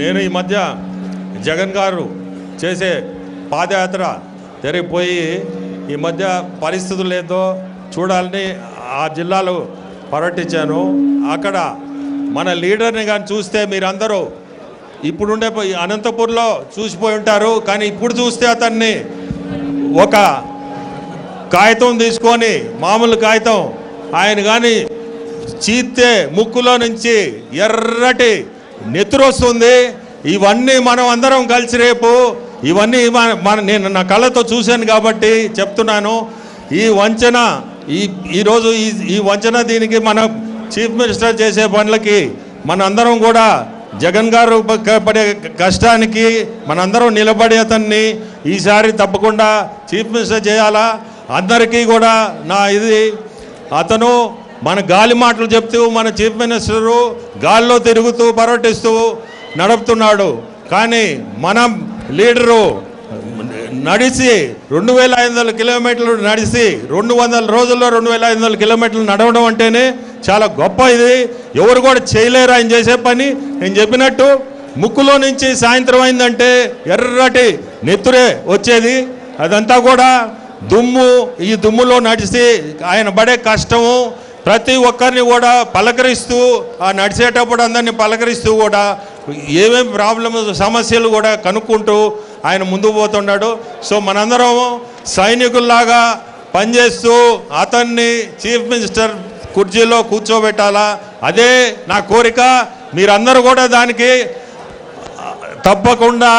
నేను ఈ మధ్య జగన్ గారు చేసే పాదయాత్ర జరిగిపోయి ఈ మధ్య పరిస్థితులు ఏదో చూడాలని ఆ జిల్లాలో పర్యటించాను అక్కడ మన లీడర్ని కానీ చూస్తే మీరందరూ ఇప్పుడుండే అనంతపూర్లో చూసిపోయి ఉంటారు. కానీ ఇప్పుడు చూస్తే అతన్ని ఒక కాగితం తీసుకొని మామూలు కాగితం ఆయన కానీ చీత్తే ముక్కులో నుంచి ఎర్రటి నెత్తురొస్తుంది. ఇవన్నీ మనం అందరం కలిసి రేపు ఇవన్నీ మన- మన నేను నా కళ్ళతో చూశాను కాబట్టి చెప్తున్నాను. ఈ వంచన ఈ ఈరోజు ఈ ఈ వంచన దీనికి మన చీఫ్ మినిస్టర్ చేసే పనులకి మనందరం కూడా జగన్ గారు పడే కష్టానికి మనందరం నిలబడే అతన్ని ఈసారి తప్పకుండా చీఫ్ మినిస్టర్ చేయాలా? అందరికీ కూడా నా ఇది అతను మన గాలి మాటలు చెప్తూ మన చీఫ్ మినిస్టరు గాల్లో తిరుగుతూ పర్యటిస్తూ నడుపుతున్నాడు. కానీ మనం లీడరు నడిచి రెండు వేల ఐదు వందల కిలోమీటర్లు నడిచి రెండు వందల రోజుల్లో రెండు వేల ఐదు వందల కిలోమీటర్లు నడవడం అంటేనే చాలా గొప్ప ఇది. ఎవరు కూడా చేయలేరు ఆయన చేసే పని. నేను చెప్పినట్టు ముక్కులో నుంచి సాయంత్రం అయిందంటే ఎర్రటి నెత్తురే వచ్చేది. అదంతా కూడా దుమ్ము ఈ దుమ్ములో నడిచి ఆయన పడే కష్టము ప్రతి ఒక్కరిని కూడా పలకరిస్తూ ఆ నడిచేటప్పుడు అందరినీ పలకరిస్తూ కూడా ఏమేమి ప్రాబ్లమ్ సమస్యలు కూడా కనుక్కుంటూ ఆయన ముందుకు పోతున్నాడు. సో మనందరం సైనికుల్లాగా పనిచేస్తూ అతన్ని చీఫ్ మినిస్టర్ కుర్చీలో కూర్చోబెట్టాలా? అదే నా కోరిక. మీరందరూ కూడా దానికి తప్పకుండా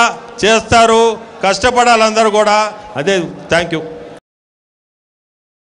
చేస్తారు. కష్టపడాలి అందరూ కూడా. అదే థ్యాంక్ యూ.